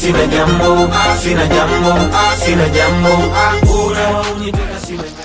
sina jambo, sina jambo, sina jambo.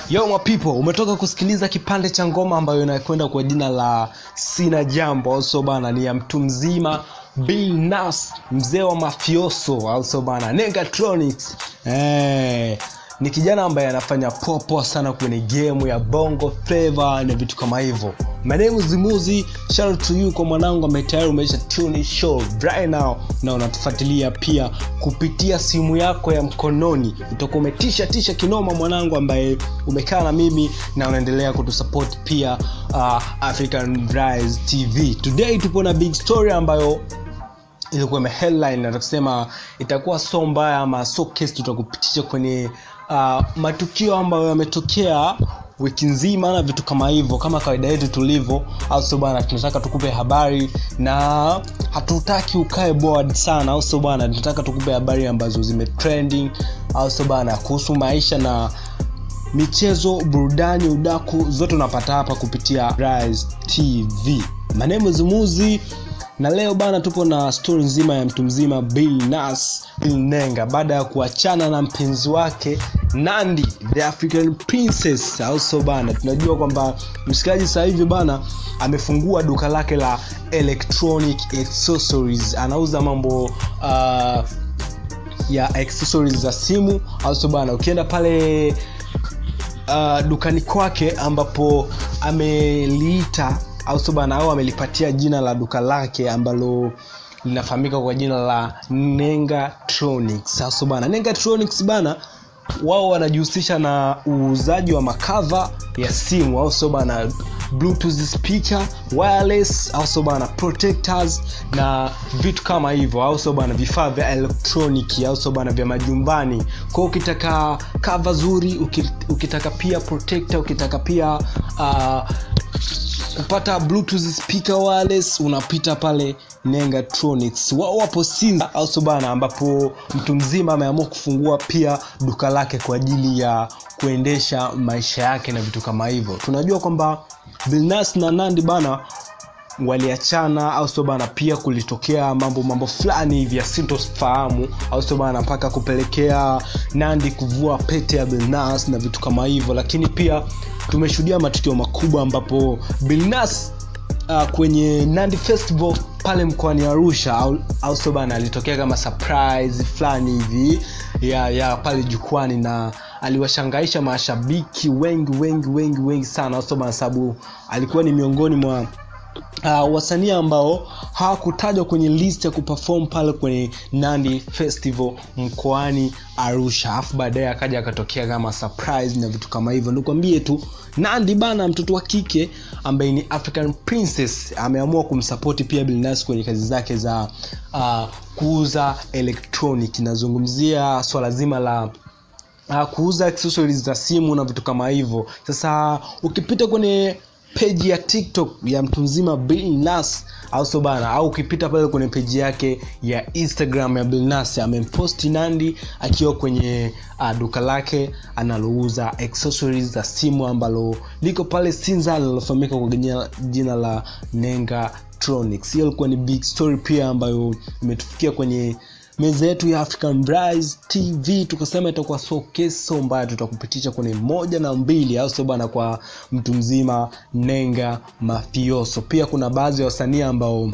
Yo my people, umetoka kusikiliza kipande cha ngoma ambayo inakwenda kwa jina la sina jambo, also bana, ni ya mtu mzima Bill Nas, mzee wa mafioso, also bana, Negatronics. Hey. Eh, ni kijana ambaye anafanya poa poa sana kwenye gemu ya Bongo Flava na vitu kama hivyo. My name is Muzi, shout out to you kwa mwanangu ambaye tayari umeisha tune show right now na unatufuatilia pia kupitia simu yako ya mkononi. Utakuwa umetisha tisha kinoma mwanangu ambaye umekaa na mimi na unaendelea kutusupport pia uh, African Rise TV. Today tupo na big story ambayo ilikuwa ime headline na tutasema itakuwa so mbaya ama so case tutakupitisha kwenye uh, matukio ambayo yametokea wiki nzima na vitu kama hivyo kama kawaida yetu tulivyo au sio bana tunataka tukupe habari na hatutaki ukae bored sana au sio bana tunataka tukupe habari ambazo zimetrending au sio bana kuhusu maisha na michezo burudani udaku zote unapata hapa kupitia Rise tv maneno zumuzi na leo bana tupo na stori nzima ya mtu mzima bill nas bill nenga. Baada ya kuachana na mpenzi wake nandi the african princess also bana. Tunajua kwamba msikilizaji sasa hivi bana amefungua duka lake la electronic accessories. Anauza mambo uh, ya accessories za simu also bana. Ukienda pale uh, dukani kwake ambapo ameliita au sio bana au amelipatia jina la duka lake ambalo linafahamika kwa jina la Nengatronics. Sasa bana, Nengatronics bana wao wanajihusisha na uuzaji wa makava ya simu. Au sio bana bluetooth speaker wireless au sio bana protectors na vitu kama hivyo. Au sio bana vifaa vya electronic au sio bana vya majumbani. Kwa ukitaka kava zuri ukitaka pia protector ukitaka pia uh, kupata bluetooth speaker wireless unapita pale Nengatronics. Wao wapo Sinza au bana, ambapo mtu mzima ameamua kufungua pia duka lake kwa ajili ya kuendesha maisha yake na vitu kama hivyo. Tunajua kwamba bilnas na Nandi bana waliachana au sio bana pia kulitokea mambo mambo fulani hivi yasintofahamu au sio bana mpaka kupelekea nandi kuvua pete ya bilnas na vitu kama hivyo. Lakini pia tumeshuhudia matukio makubwa ambapo bilnas uh, kwenye nandi festival pale mkoani arusha au, au sio bana alitokea kama surprise fulani hivi ya ya pale jukwani na aliwashangaisha mashabiki wengi wengi wengi wengi sana. Au sio bana sababu alikuwa ni miongoni mwa uh, wasanii ambao hawakutajwa kwenye list ya kuperform pale kwenye nandi festival mkoani arusha. Alafu baadaye akaja akatokea kama surprise na vitu kama hivyo. Nikwambie tu nandi bana mtoto wa kike ambaye ni african princess ameamua kumsapoti pia bilnas kwenye kazi zake za uh, kuuza electronic. Nazungumzia swala zima la uh, kuuza accessories za simu na vitu kama hivyo. Sasa ukipita kwenye peji ya tiktok ya mtu mzima bilnas au so bana? Au ukipita pale kwenye peji yake ya instagram ya bilnas amemposti nandi akiwa kwenye uh, duka lake analouza accessories za simu ambalo liko pale sinza linalofahamika kwa jina, la nengatronics hiyo ilikuwa ni big story pia ambayo imetufikia kwenye meza yetu ya african rise tv tukasema itakuwa so keso mbaya tutakupitisha kwenye moja na mbili au sio bana kwa mtu mzima nenga mafioso. Pia kuna baadhi ya wasanii ambao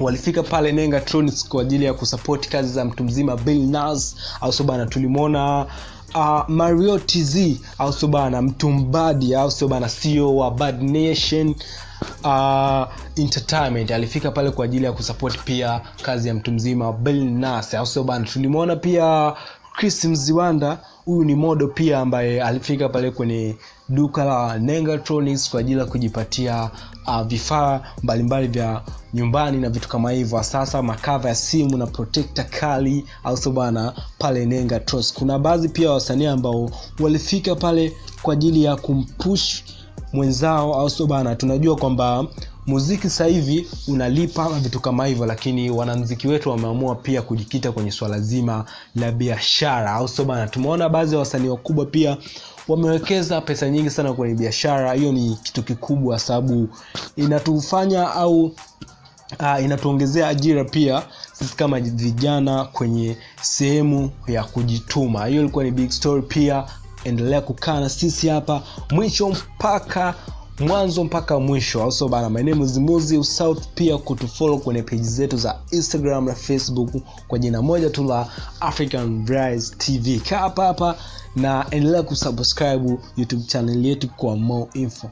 walifika pale Nenga Tronics kwa ajili ya kusapoti kazi za mtu mzima bill nas au sio bana tulimwona uh, mario tz au sio bana mtumbadi au sio bana sio wa bad nation uh, entertainment. Alifika pale kwa ajili ya kusupport pia kazi ya mtu mzima bill nas au sio bana tulimwona pia chris mziwanda huyu ni modo pia ambaye alifika pale kwenye duka la nengatronics kwa ajili ya kujipatia uh, vifaa mbalimbali vya nyumbani na vitu kama hivyo. Sasa makava ya simu na protector kali au sio bana pale nengatronics kuna baadhi pia wasanii ambao walifika pale kwa ajili ya kumpush mwenzao au sio tunajua kwamba muziki sasa hivi unalipa na vitu kama hivyo lakini wanamziki wetu wameamua pia kujikita kwenye swala zima la biashara. Au sio bana? Tumeona baadhi ya wasanii wakubwa pia wamewekeza pesa nyingi sana kwenye biashara. Hiyo ni kitu kikubwa sababu inatufanya au uh, inatuongezea ajira pia sisi kama vijana kwenye sehemu ya kujituma. Hiyo ilikuwa ni big story pia. Endelea kukaa na sisi hapa mwisho mpaka mwanzo mpaka mwisho also bana my name is Muzi. Usouth pia kutufollow kwenye peji zetu za instagram na facebook kwa jina moja tu la african rise tv kaa hapa hapa na endelea kusubscribe youtube channel yetu kwa more info